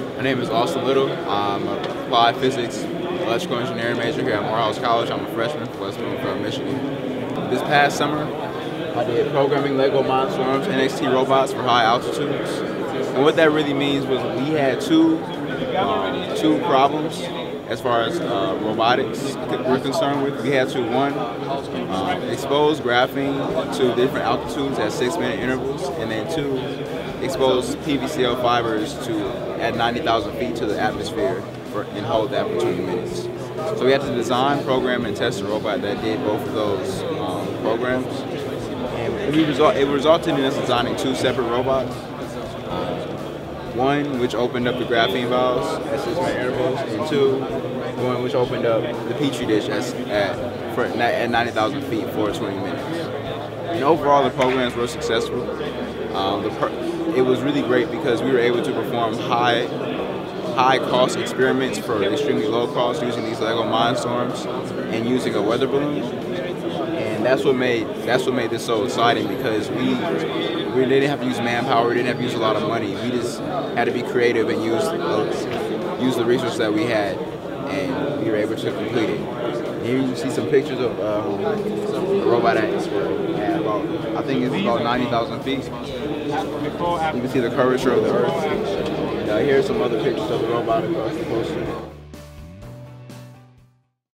My name is Austin Little. I'm a applied physics, electrical engineering major here at Morehouse College. I'm a freshman, West Bloomfield, Michigan. This past summer, I did programming Lego Mindstorms NXT robots for high altitudes. And what that really means was we had two, um, two problems as far as uh, robotics we're concerned with. We had to, one, um, expose graphene to different altitudes at six minute intervals, and then two, expose PVCL fibers to at 90,000 feet to the atmosphere for, and hold that for 20 minutes. So we had to design, program, and test a robot that did both of those um, programs. And we result, it resulted in us designing two separate robots. One which opened up the graphene valves at six minute and two, one which opened up the petri dish at, at, for, at 90,000 feet for 20 minutes. And overall, the programs were successful. Um, it was really great because we were able to perform high high cost experiments for extremely low cost using these Lego Mindstorms and using a weather balloon. And that's what made that's what made this so exciting because we we didn't have to use manpower, we didn't have to use a lot of money. We just had to be creative and use uh, use the resources that we had, and we were able to complete it. Here you see some pictures of a robot at about I think it's about 90,000 feet. You can see the curvature of the Earth. And uh, here's some other pictures of the robot across the.